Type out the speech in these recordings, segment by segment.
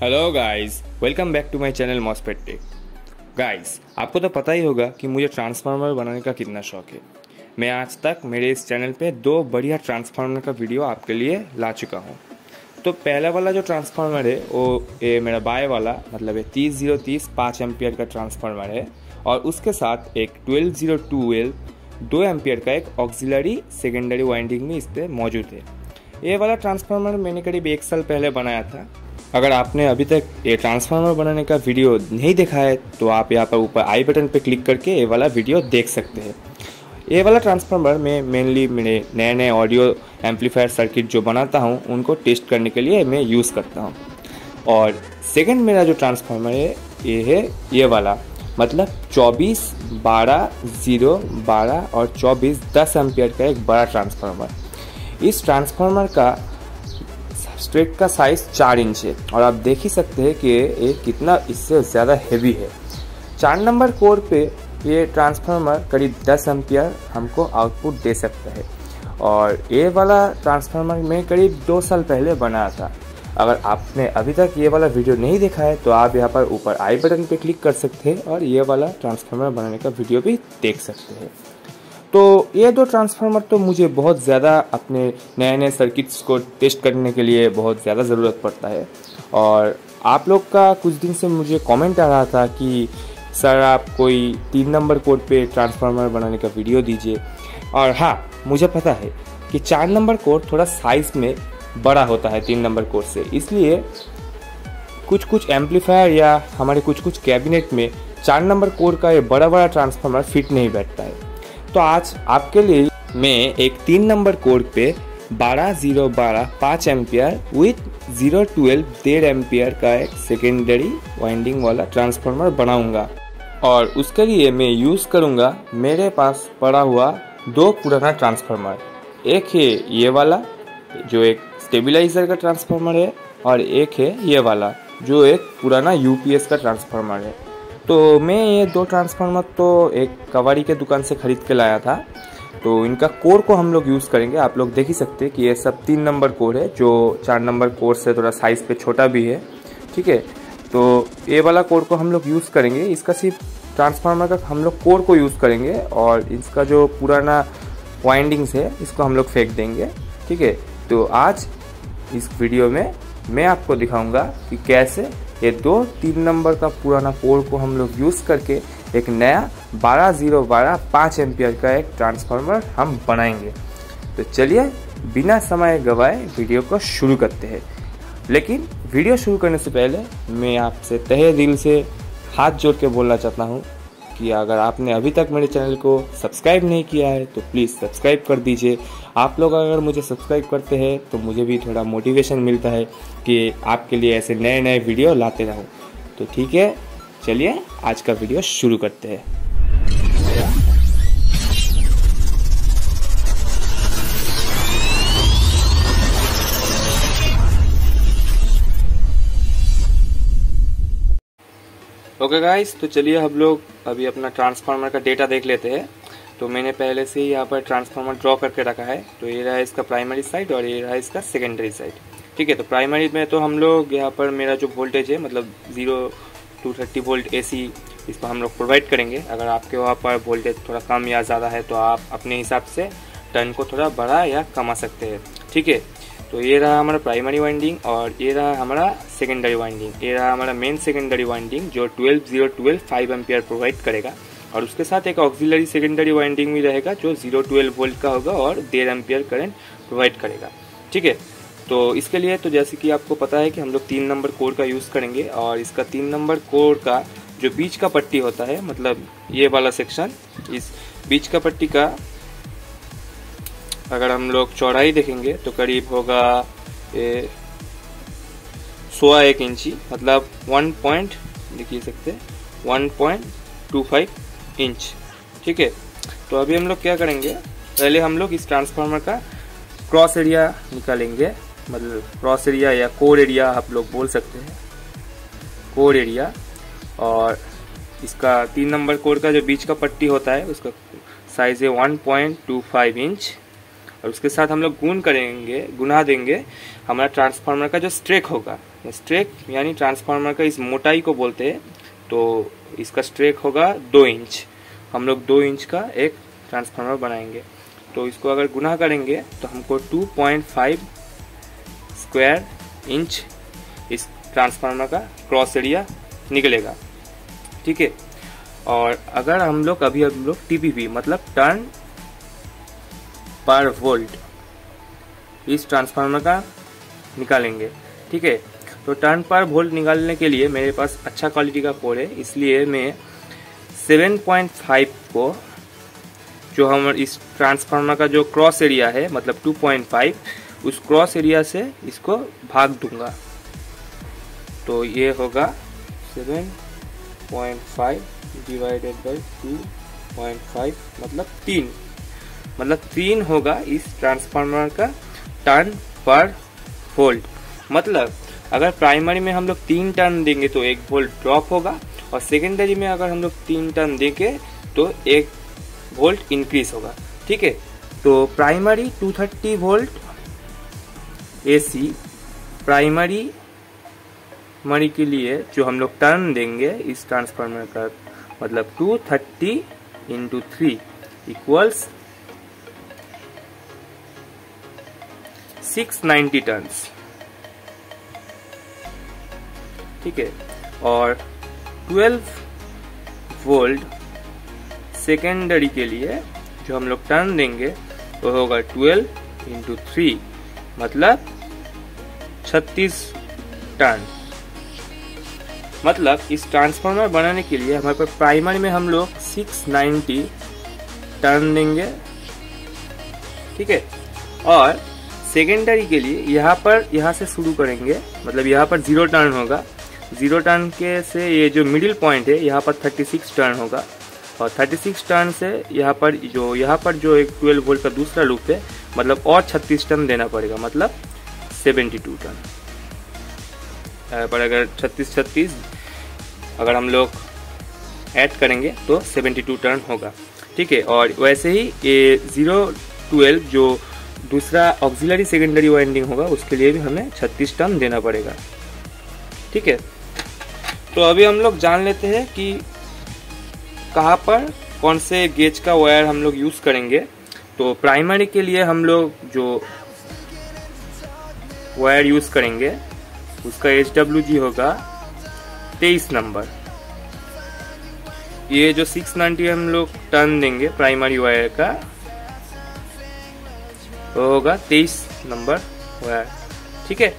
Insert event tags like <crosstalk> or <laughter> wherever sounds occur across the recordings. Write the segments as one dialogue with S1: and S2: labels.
S1: Hello guys welcome back to my channel मॉसपेट tech guys आपको तो पता ही होगा कि मुझे ट्रांसफार्मर बनाने का कितना शौक है। मैं आज तक मेरे इस चैनल पे दो बढ़िया ट्रांसफार्मर का वीडियो आपके लिए ला चुका हूँ। तो पहला वाला जो ट्रांसफार्मर है, वो ये मेरा बाय वाला मतलब ये तीस ज़ीरो तीस पाँच एम्पियर का ट्रांसफार्मर है। और उसके साथ एक ट्वेल्व ज़ीरो ट्वेल्व दो एम्पियर का एक ऑक्सिलरी सेकेंडरी वाइंडिंग में इस पर मौजूद है। ये वाला ट्रांसफार्मर मैंने करीब एक साल पहले बनाया था। अगर आपने अभी तक ये ट्रांसफार्मर बनाने का वीडियो नहीं देखा है तो आप यहाँ पर ऊपर आई बटन पर क्लिक करके ये वाला वीडियो देख सकते हैं। ये वाला ट्रांसफार्मर में मेनली मेरे नए नए ऑडियो एम्पलीफायर सर्किट जो बनाता हूँ, उनको टेस्ट करने के लिए मैं यूज़ करता हूँ। और सेकंड मेरा जो ट्रांसफार्मर है, ये है ये वाला। मतलब 24 12 0 12 और 24 10 एम्पियर का एक बड़ा ट्रांसफार्मर इस ट्रांसफार्मर का स्ट्रेट का साइज़ चार इंच है। और आप देख ही सकते हैं कि ये कितना इससे ज़्यादा हैवी है। चार नंबर कोर पे ये ट्रांसफार्मर करीब 10 एम्पियर हमको आउटपुट दे सकता है। और ये वाला ट्रांसफार्मर मैं करीब दो साल पहले बनाया था। अगर आपने अभी तक ये वाला वीडियो नहीं देखा है तो आप यहाँ पर ऊपर आई बटन पे क्लिक कर सकते हैं और ये वाला ट्रांसफार्मर बनाने का वीडियो भी देख सकते हैं। तो ये दो ट्रांसफार्मर तो मुझे बहुत ज़्यादा अपने नए नए सर्किट्स को टेस्ट करने के लिए बहुत ज़्यादा ज़रूरत पड़ता है। और आप लोग का कुछ दिन से मुझे कमेंट आ रहा था कि, सर, आप कोई तीन नंबर कोड पे ट्रांसफार्मर बनाने का वीडियो दीजिए। और हाँ मुझे पता है कि चार नंबर कोड थोड़ा साइज़ में बड़ा होता है तीन नंबर कोड से। इसलिए कुछ कुछ एम्पलीफायर या हमारे कुछ कुछ कैबिनेट में चार नंबर कोड का ये बड़ा बड़ा ट्रांसफार्मर फिट नहीं बैठता है। तो आज आपके लिए मैं एक तीन नंबर कोड पे बारह ज़ीरो बारह पाँच एम्पियर विथ ज़ीरो ट्वेल्व डेढ़ एम्पियर का एक सेकेंडरी वाइंडिंग वाला ट्रांसफार्मर बनाऊँगा। और उसके लिए मैं यूज़ करूँगा, मेरे पास पड़ा हुआ दो पुराना ट्रांसफार्मर एक है ये वाला, जो एक स्टेबलाइजर का ट्रांसफार्मर है, और एक है ये वाला, जो एक पुराना यूपीएस का ट्रांसफार्मर है। तो मैं ये दो ट्रांसफार्मर तो एक कवाड़ी के दुकान से खरीद के लाया था। तो इनका कोर को हम लोग यूज़ करेंगे। आप लोग देख ही सकते हैं कि ये सब तीन नंबर कोर है, जो चार नंबर कोर से थोड़ा साइज़ पे छोटा भी है। ठीक है? तो ये वाला कोर को हम लोग यूज़ करेंगे। इसका सिर्फ़ ट्रांसफार्मर का हम लोग कोर को यूज़ करेंगे और इसका जो पुराना वाइंडिंग्स है, इसको हम लोग फेंक देंगे। ठीक है? तो आज इस वीडियो में मैं आपको दिखाऊँगा कि कैसे ये दो तीन नंबर का पुराना कोर को हम लोग यूज़ करके एक नया बारह ज़ीरो बारह पाँच एम्पियर का एक ट्रांसफार्मर हम बनाएँगे। तो चलिए, बिना समय गवाए वीडियो को शुरू करते हैं। लेकिन वीडियो शुरू करने से पहले मैं आपसे तहे दिल से हाथ जोड़ के बोलना चाहता हूँ। कि अगर आपने अभी तक मेरे चैनल को सब्सक्राइब नहीं किया है तो प्लीज़ सब्सक्राइब कर दीजिए। आप लोग अगर मुझे सब्सक्राइब करते हैं तो मुझे भी थोड़ा मोटिवेशन मिलता है कि आपके लिए ऐसे नए नए वीडियो लाते रहूँ। तो ठीक है, चलिए आज का वीडियो शुरू करते हैं। ओके गाइस तो चलिए हम लोग अभी अपना ट्रांसफार्मर का डेटा देख लेते हैं। तो मैंने पहले से ही यहाँ पर ट्रांसफार्मर ड्रॉ करके रखा है। तो ये रहा इसका प्राइमरी साइड और ये रहा इसका सेकेंडरी साइड ठीक है तो प्राइमरी में तो हम लोग यहाँ पर मेरा जो वोल्टेज है मतलब zero two thirty volt A C इसको हम लोग प्रोवाइड करेंगे। अगर आपके वहाँ पर वोल्टेज थोड़ा कम या ज़्यादा है तो आप अपने हिसाब से टर्न को थोड़ा बढ़ा या कमा सकते हैं। ठीक है तो ये रहा हमारा प्राइमरी वाइंडिंग और ये रहा हमारा सेकेंडरी वाइंडिंग ये रहा हमारा मेन सेकेंडरी वाइंडिंग जो twelve zero twelve five ampere provide करेगा। और उसके साथ एक ऑक्सिलरी सेकेंडरी वाइंडिंग भी रहेगा जो ज़ीरो ट्वेल्व वोल्ट का होगा और डेढ़ एम्पियर करंट प्रोवाइड करेगा। ठीक है? तो इसके लिए तो जैसे कि आपको पता है कि हम लोग तीन नंबर कोर का यूज़ करेंगे और इसका तीन नंबर कोर का जो बीच का पट्टी होता है मतलब ये वाला सेक्शन इस बीच का पट्टी का अगर हम लोग चौड़ाई देखेंगे तो करीब होगा ये सोलह एक इंची मतलब वन पॉइंट, देखिए सकते one point two five inch. ठीक है? तो अभी हम लोग क्या करेंगे? पहले हम लोग इस ट्रांसफार्मर का क्रॉस एरिया निकालेंगे मतलब क्रॉस एरिया या कोर एरिया आप लोग बोल सकते हैं। कोर एरिया और इसका तीन नंबर कोर का जो बीच का पट्टी होता है, उसका साइज़ है one point two five inch. और उसके साथ हम लोग गुण करेंगे गुना देंगे, हमारा ट्रांसफार्मर का जो स्ट्रेक होगा स्ट्रेक यानी ट्रांसफार्मर का इस मोटाई को बोलते हैं तो इसका स्ट्रेक होगा दो इंच। हम लोग दो इंच का एक ट्रांसफार्मर बनाएँगे। तो इसको अगर गुना करेंगे तो हमको 2.5 स्क्वायर इंच इस ट्रांसफार्मर का क्रॉस एरिया निकलेगा। ठीक है? और अगर हम लोग, अभी हम लोग टीपीपी मतलब टर्न पर वोल्ट इस ट्रांसफार्मर का निकालेंगे, ठीक है? तो टर्न पर वोल्ट निकालने के लिए मेरे पास अच्छा क्वालिटी का कोड है, इसलिए मैं 7.5 को जो हम इस ट्रांसफार्मर का जो क्रॉस एरिया है मतलब 2.5 उस क्रॉस एरिया से इसको भाग दूँगा। तो ये होगा 7.5 डिवाइडेड बाई 2.5 मतलब तीन। मतलब तीन होगा इस ट्रांसफार्मर का टर्न पर वोल्ट मतलब अगर प्राइमरी में हम लोग तीन टर्न देंगे तो एक वोल्ट ड्रॉप होगा और सेकेंडरी में अगर हम लोग तीन टर्न देंगे तो एक वोल्ट इंक्रीज होगा। ठीक है? तो प्राइमरी 230 वोल्ट एसी प्राइमरी मरी के लिए जो हम लोग टर्न देंगे इस ट्रांसफार्मर का मतलब 230 thirty into three equals 690 turn ठीक है? और 12 वोल्ट सेकेंडरी के लिए जो हम लोग टर्न देंगे, वो होगा 12 इंटू थ्री मतलब 36 टन। मतलब इस ट्रांसफार्मर बनाने के लिए हमारे पास प्राइमरी में हम लोग 690 टर्न देंगे। ठीक है? और सेकेंडरी के लिए यहाँ पर, यहाँ से शुरू करेंगे। मतलब यहाँ पर ज़ीरो टर्न होगा। ज़ीरो टर्न के से ये जो मिडिल पॉइंट है, यहाँ पर 36 टर्न होगा। और 36 टर्न से यहाँ पर जो, यहाँ पर जो एक 12 वोल्ट का दूसरा लूप है मतलब और 36 टर्न देना पड़ेगा। मतलब 72 टर्न यहाँ पर अगर 36 36 अगर हम लोग ऐड करेंगे तो 72 टर्न होगा। ठीक है? और वैसे ही ये ज़ीरो ट्वेल्व जो दूसरा ऑक्सिलरी सेकेंडरी वाइंडिंग होगा, उसके लिए भी हमें 36 टर्न देना पड़ेगा। ठीक है? तो अभी हम लोग जान लेते हैं कि कहाँ पर कौन से गेज का वायर हम लोग यूज़ करेंगे। तो प्राइमरी के लिए हम लोग जो वायर यूज़ करेंगे, उसका एच डब्ल्यू जी होगा तेईस नंबर ये जो सिक्स नाइनटी हम लोग टर्न देंगे प्राइमरी वायर का होगा, तेईस नंबर वायर ठीक है?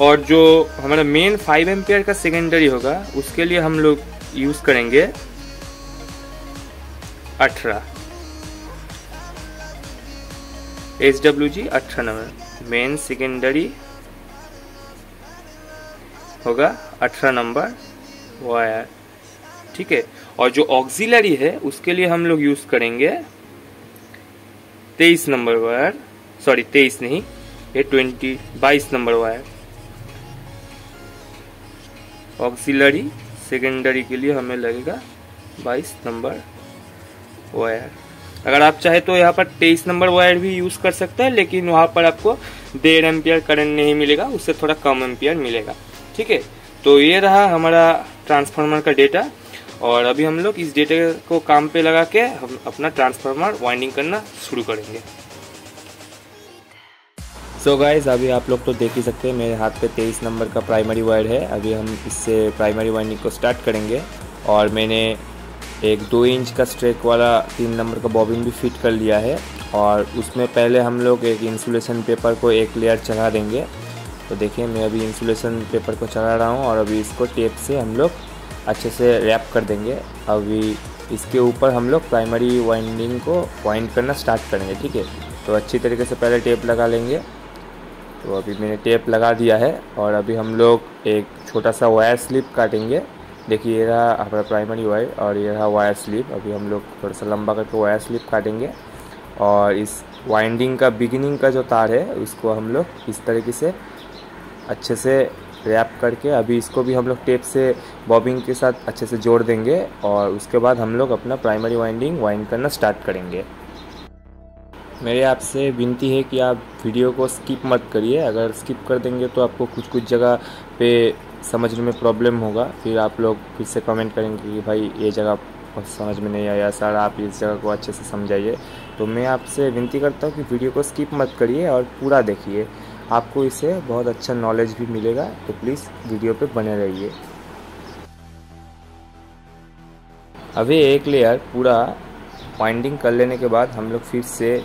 S1: और जो हमारा मेन फाइव एम्पियर का सेकेंडरी होगा, उसके लिए हम लोग यूज़ करेंगे अठारह। एच डब्ल्यू जी अठारह नंबर। मेन सेकेंडरी होगा, अठारह नंबर वायर ठीक है? और जो ऑक्सिलरी है, उसके लिए हम लोग यूज़ करेंगे तेईस नंबर वायर सॉरी, तेईस नहीं, ये ट्वेंटी, बाईस नंबर वायर ऑक्सिलरी सेकेंडरी के लिए हमें लगेगा 22 नंबर वायर अगर आप चाहे तो यहाँ पर 23 नंबर वायर भी यूज़ कर सकते हैं, लेकिन वहाँ पर आपको डेढ़ एम्पियर करंट नहीं मिलेगा, उससे थोड़ा कम एम्पियर मिलेगा। ठीक है? तो ये रहा हमारा ट्रांसफार्मर का डेटा, और अभी हम लोग इस डेटा को काम पे लगा के हम अपना ट्रांसफार्मर वाइंडिंग करना शुरू करेंगे।
S2: सो so गाइज़ अभी आप लोग तो देख ही सकते हैं, मेरे हाथ पे तेईस नंबर का प्राइमरी वायर है। अभी हम इससे प्राइमरी वाइंडिंग को स्टार्ट करेंगे। और मैंने एक दो इंच का स्ट्रेक वाला तीन नंबर का बॉबिन भी फिट कर लिया है। और उसमें पहले हम लोग एक इंसुलेशन पेपर को एक लेयर चढ़ा देंगे। तो देखिए, मैं अभी इंसुलेशन पेपर को चढ़ा रहा हूँ और अभी इसको टेप से हम लोग अच्छे से रैप कर देंगे। अभी इसके ऊपर हम लोग प्राइमरी वाइंडिंग को वाइंड करना स्टार्ट करेंगे, ठीक है? तो अच्छी तरीके से पहले टेप लगा लेंगे। तो अभी मैंने टेप लगा दिया है और अभी हम लोग एक छोटा सा वायर स्लिप काटेंगे। देखिए ये रहा हमारा प्राइमरी वायर और ये रहा वायर स्लिप अभी हम लोग थोड़ा सा लंबा करके वायर स्लिप काटेंगे और इस वाइंडिंग का बिगिनिंग का जो तार है, उसको हम लोग इस तरीके से अच्छे से रैप करके अभी इसको भी हम लोग टेप से बॉबिंग के साथ अच्छे से जोड़ देंगे और उसके बाद हम लोग अपना प्राइमरी वाइंडिंग वाइंड करना स्टार्ट करेंगे। मेरे आपसे विनती है कि आप वीडियो को स्किप मत करिए। अगर स्किप कर देंगे तो आपको कुछ कुछ जगह पे समझने में प्रॉब्लम होगा। फिर आप लोग फिर से कमेंट करेंगे कि भाई ये जगह समझ में नहीं आया। सर, आप इस जगह को अच्छे से समझाइए। तो मैं आपसे विनती करता हूँ कि वीडियो को स्किप मत करिए और पूरा देखिए। आपको इससे बहुत अच्छा नॉलेज भी मिलेगा। तो प्लीज़ वीडियो पे बने रहिए। अभी एक लेयर पूरा वाइंडिंग कर लेने के बाद हम लोग फिर से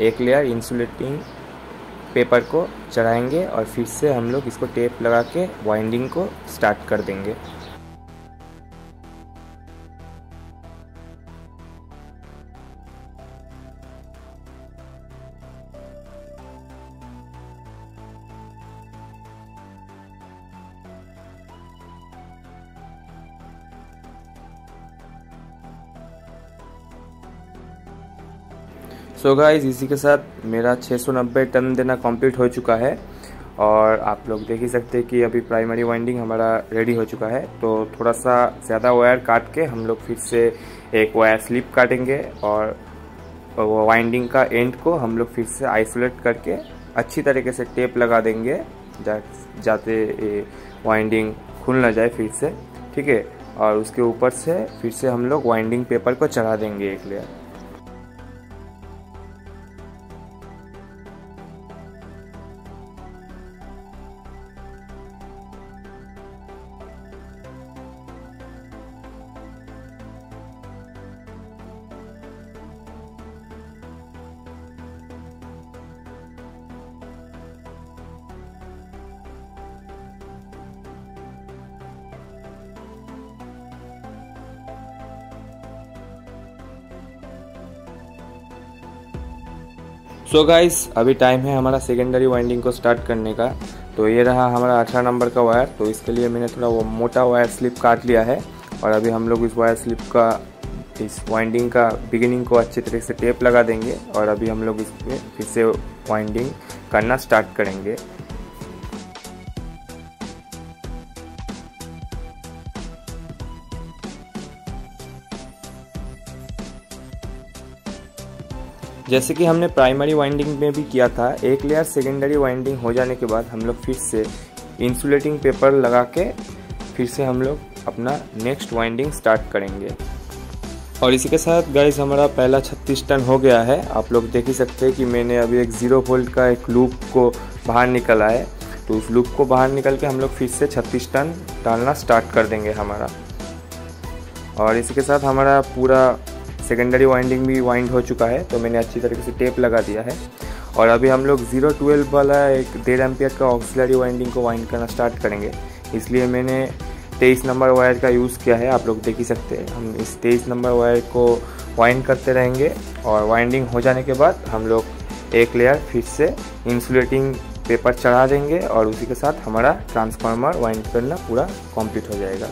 S2: एक लेयर इंसुलेटिंग पेपर को चढ़ाएँगे और फिर से हम लोग इसको टेप लगा के वाइंडिंग को स्टार्ट कर देंगे। सो so गाइज़ इसी के साथ मेरा 690 टन देना कंप्लीट हो चुका है और आप लोग देख ही सकते हैं कि अभी प्राइमरी वाइंडिंग हमारा रेडी हो चुका है। तो थोड़ा सा ज़्यादा वायर काट के हम लोग फिर से एक वायर स्लिप काटेंगे और वाइंडिंग का एंड को हम लोग फिर से आइसोलेट करके अच्छी तरीके से टेप लगा देंगे जा, जाते वाइंडिंग खुल ना जाए फिर से ठीक है? और उसके ऊपर से फिर से हम लोग वाइंडिंग पेपर को चढ़ा देंगे एक लेयर सो so गाइस अभी टाइम है हमारा सेकेंडरी वाइंडिंग को स्टार्ट करने का। तो ये रहा हमारा अठारह नंबर का वायर तो इसके लिए मैंने थोड़ा वो मोटा वायर स्लिप काट लिया है। और अभी हम लोग इस वायर स्लिप का, इस वाइंडिंग का बिगिनिंग को अच्छे तरीके से टेप लगा देंगे। और अभी हम लोग इसमें फिर से वाइंडिंग करना स्टार्ट करेंगे। जैसे कि हमने प्राइमरी वाइंडिंग में भी किया था, एक लेयर सेकेंडरी वाइंडिंग हो जाने के बाद हम लोग फिर से इंसुलेटिंग पेपर लगा के फिर से हम लोग अपना नेक्स्ट वाइंडिंग स्टार्ट करेंगे। और इसी के साथ गाइस हमारा पहला 36 टन हो गया है। आप लोग देख ही सकते हैं कि मैंने अभी एक ज़ीरो वोल्ट का एक लूप को बाहर निकला है। तो उस लूप को बाहर निकल के हम लोग फिर से 36 टन डालना स्टार्ट कर देंगे हमारा। और इसी के साथ हमारा पूरा सेकेंडरी वाइंडिंग भी वाइंड हो चुका है तो मैंने अच्छी तरीके से टेप लगा दिया है। और अभी हम लोग ज़ीरो ट्वेल्व वाला एक डेढ़ एम्पियर का ऑक्सिलरी वाइंडिंग को वाइंड करना स्टार्ट करेंगे। इसलिए मैंने तेईस नंबर वायर का यूज़ किया है, आप लोग देख ही सकते हैं। हम इस तेईस नंबर वायर को वाइंड करते रहेंगे और वाइंडिंग हो जाने के बाद हम लोग एक लेयर फिर से इंसुलेटिंग पेपर चढ़ा देंगे और उसी के साथ हमारा ट्रांसफार्मर वाइंड करना पूरा कंप्लीट हो जाएगा।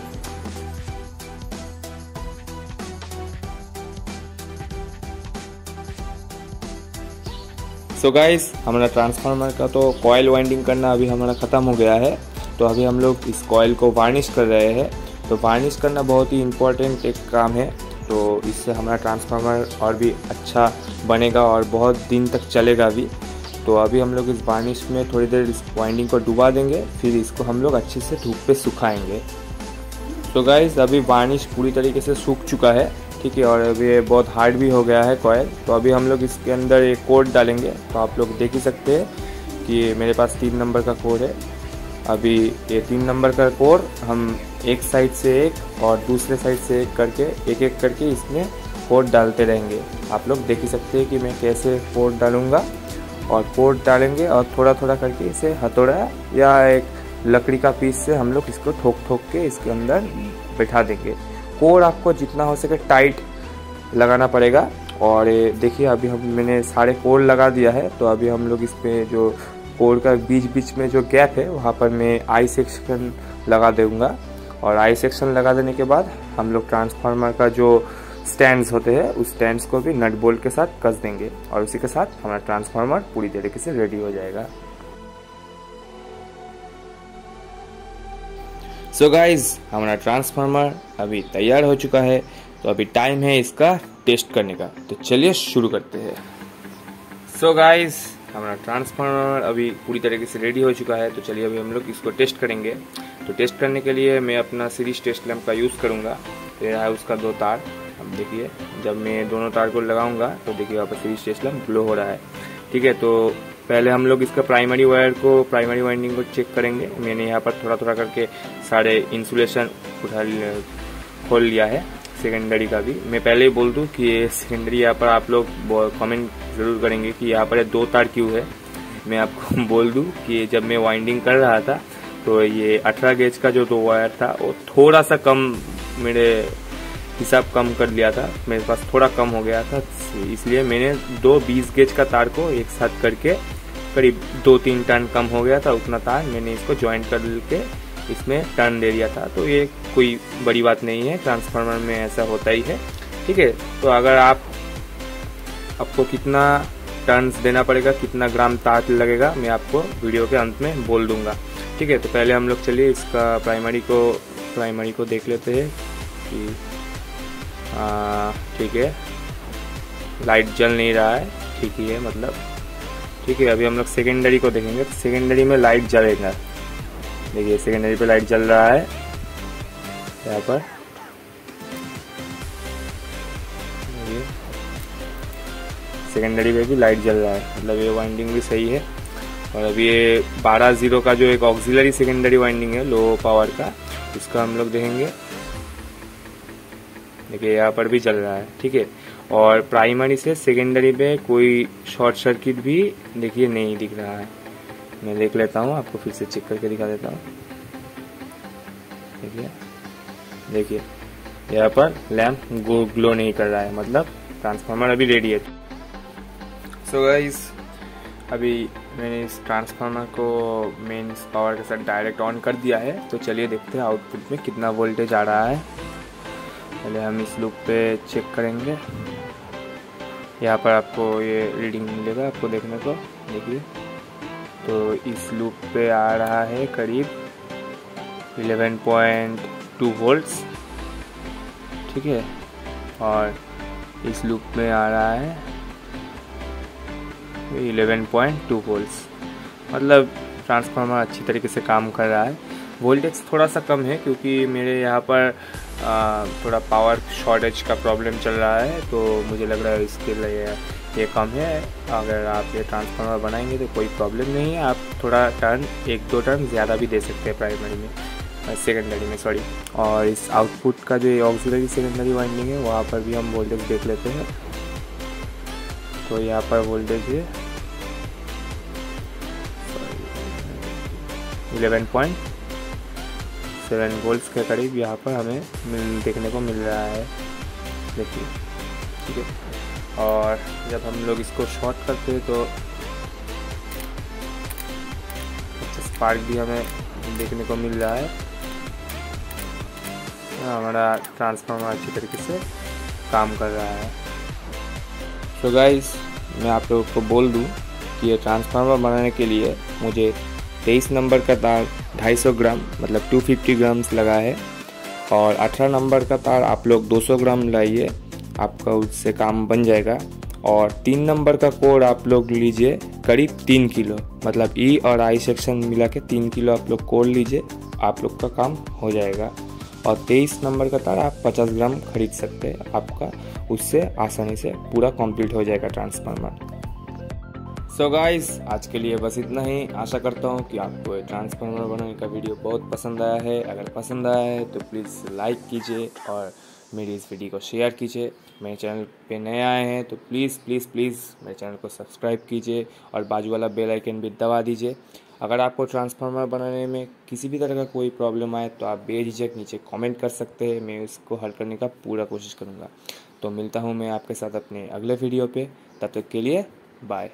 S2: सो so गाइस हमारा ट्रांसफार्मर का तो कॉयल वाइंडिंग करना अभी हमारा ख़त्म हो गया है। तो अभी हम लोग इस कॉयल को वार्निश कर रहे हैं। तो वार्निश करना बहुत ही इम्पोर्टेंट एक काम है। तो इससे हमारा ट्रांसफार्मर और भी अच्छा बनेगा और बहुत दिन तक चलेगा भी। तो अभी हम लोग इस वार्निश में थोड़ी देर इस वाइंडिंग को डुबा देंगे, फिर इसको हम लोग अच्छे से धूप पे सुखाएँगे। तो गाइज़ अभी वार्निश पूरी तरीके से सूख चुका है। ठीक है, और अभी ये बहुत हार्ड भी हो गया है कॉयल तो अभी हम लोग इसके अंदर एक कोड डालेंगे तो आप लोग देख ही सकते हैं कि मेरे पास तीन नंबर का कोड है. अभी ये तीन नंबर का कोड हम एक साइड से एक और दूसरे साइड से एक करके एक एक करके इसमें कोड डालते रहेंगे. आप लोग देख ही सकते हैं कि मैं कैसे कोड डालूँगा. और कोड डालेंगे और थोड़ा थोड़ा करके इसे हथौड़ा या एक लकड़ी का पीस से हम लोग इसको ठोक ठोक के इसके अंदर बैठा देंगे. कोड आपको जितना हो सके टाइट लगाना पड़ेगा। और देखिए, अभी हम मैंने सारे कोर लगा दिया है तो अभी हम लोग इस पर जो कोर का बीच बीच में जो गैप है, वहाँ पर मैं आई सेक्शन लगा दूँगा। और आई सेक्शन लगा देने के बाद हम लोग ट्रांसफार्मर का जो स्टैंड्स होते हैं, उस स्टैंड्स को भी नट बोल्ट के साथ कस देंगे। और उसी के साथ हमारा ट्रांसफार्मर पूरी तरीके से रेडी हो जाएगा। सो गाइज़ हमारा ट्रांसफार्मर अभी तैयार हो चुका है तो अभी टाइम है इसका टेस्ट करने का। तो चलिए शुरू करते हैं।
S1: सो गाइस हमारा ट्रांसफार्मर अभी पूरी तरीके से रेडी हो चुका है तो चलिए अभी हम लोग इसको टेस्ट करेंगे। तो टेस्ट करने के लिए मैं अपना सीरीज़ टेस्ट लैम्प का यूज़ करूँगा। तो यह है उसका दो तार। अब देखिए, जब मैं दोनों तार को लगाऊँगा तो देखिए पर सीरीज़ टेस्ट लैम्प ग्लो हो रहा है। ठीक है तो पहले हम लोग इसका प्राइमरी वायर को प्राइमरी वाइंडिंग को चेक करेंगे। मैंने यहाँ पर थोड़ा थोड़ा करके सारे इंसुलेशन उठा खोल लिया है सेकेंडरी का भी। मैं पहले ही बोल दूँ कि ये सेकेंडरी यहाँ पर आप लोग कमेंट ज़रूर करेंगे कि यहाँ पर दो तार क्यों है। मैं आपको <laughs> बोल दूँ कि जब मैं वाइंडिंग कर रहा था तो ये 18 गेज का जो दो वायर था, वो थोड़ा सा कम मेरे हिसाब कम कर लिया था। मेरे पास थोड़ा कम हो गया था, इसलिए मैंने दो 20 गेज का तार को एक साथ करके करीब दो तीन टन कम हो गया था, उतना तार मैंने इसको ज्वाइंट कर के इसमें टर्न दे दिया था। तो ये कोई बड़ी बात नहीं है ट्रांसफार्मर में ऐसा होता ही है। ठीक है तो अगर आप, आपको कितना टर्न्स देना पड़ेगा, कितना ग्राम तार लगेगा, मैं आपको वीडियो के अंत में बोल दूँगा। ठीक है तो पहले हम लोग चलिए इसका प्राइमरी को प्राइमरी को देख लेते हैं कि ठीक है लाइट जल नहीं रहा है। ठीक ही है मतलब ठीक है, अभी हम लोग सेकेंडरी को देखेंगे। सेकेंडरी में लाइट जलेगा देखिए सेकेंडरी पे लाइट जल रहा है। यहाँ पर। सेकेंडरी पे भी लाइट जल रहा है। मतलब ये वाइंडिंग भी सही है। और अभी ये बारह ज़ीरो का जो एक ऑक्सिलरी सेकेंडरी वाइंडिंग है लो पावर का, उसका हम लोग देखेंगे। देखिए, यहाँ पर भी जल रहा है। ठीक है। और प्राइमरी से सेकेंडरी पे कोई शॉर्ट सर्किट भी देखिए नहीं दिख रहा है। मैं देख लेता हूँ, आपको फिर से चेक करके दिखा देता हूँ। देखिए देखिए, यहाँ पर लैम्प ग्लो नहीं कर रहा है मतलब ट्रांसफार्मर अभी रेडी है। सो so गाइस अभी मैंने इस ट्रांसफार्मर को मेन पावर के साथ डायरेक्ट ऑन कर दिया है। तो चलिए देखते हैं आउटपुट में कितना वोल्टेज आ रहा है। पहले हम इस लूप पे चेक करेंगे। यहाँ पर आपको ये रीडिंग मिलेगा आपको देखने को, देखिए। तो इस लूप पे आ रहा है करीब 11.2 वोल्ट्स ठीक है? और इस लूप में आ रहा है 11.2 वोल्ट्स मतलब ट्रांसफार्मर अच्छी तरीके से काम कर रहा है। वोल्टेज थोड़ा सा कम है क्योंकि मेरे यहाँ पर थोड़ा पावर शॉर्टेज का प्रॉब्लम चल रहा है तो मुझे लग रहा है इसके लिए ये कम है। अगर आप ये ट्रांसफार्मर बनाएँगे तो कोई प्रॉब्लम नहीं है। आप थोड़ा टर्न एक दो टर्न ज़्यादा भी दे सकते हैं प्राइमरी में सेकेंडरी में सॉरी और इस आउटपुट का जो ऑक्सिलरी सेकेंडरी वाइंडिंग है, वहाँ पर भी हम वोल्टेज देख लेते हैं। तो यहाँ पर वोल्टेज है इलेवन पॉइंट सेवन वोल्ट्स के करीब यहाँ पर हमें मिल, देखने को मिल रहा है। देखिए, ठीक है। और जब हम लोग इसको शॉर्ट करते हैं तो अच्छा स्पार्क भी हमें देखने को मिल रहा है। हमारा ट्रांसफार्मर अच्छी तरीके से काम कर रहा है। तो गाइस मैं आप लोगों को बोल दूँ कि ये ट्रांसफार्मर बनाने के लिए मुझे 23 नंबर का तार 250 ग्राम मतलब 250 ग्राम्स लगा है। और 18 नंबर का तार आप लोग 200 ग्राम लाइए, आपका उससे काम बन जाएगा। और तीन नंबर का कोड आप लोग लीजिए, करीब तीन किलो मतलब ई e और आई सेक्शन मिला के तीन किलो आप लोग कोड लीजिए, आप लोग का काम हो जाएगा। और तेईस नंबर का तार आप पचास ग्राम खरीद सकते हैं, आपका उससे आसानी से पूरा कंप्लीट हो जाएगा ट्रांसफार्मर सो so गाइस आज के लिए बस इतना ही। आशा करता हूँ कि आपको ट्रांसफार्मर बनाने का वीडियो बहुत पसंद आया है। अगर पसंद आया है तो प्लीज़ लाइक कीजिए और मेरी इस वीडियो को शेयर कीजिए। मेरे चैनल पे नए आए हैं तो प्लीज़ प्लीज़ प्लीज़ मेरे चैनल को सब्सक्राइब कीजिए और बाजू वाला बेल आइकन भी दबा दीजिए। अगर आपको ट्रांसफार्मर बनाने में किसी भी तरह का कोई प्रॉब्लम आए तो आप बेझिझक नीचे कमेंट कर सकते हैं। मैं उसको हल करने का पूरा कोशिश करूँगा। तो मिलता हूँ मैं आपके साथ अपने अगले वीडियो पे। तब तक के लिए बाय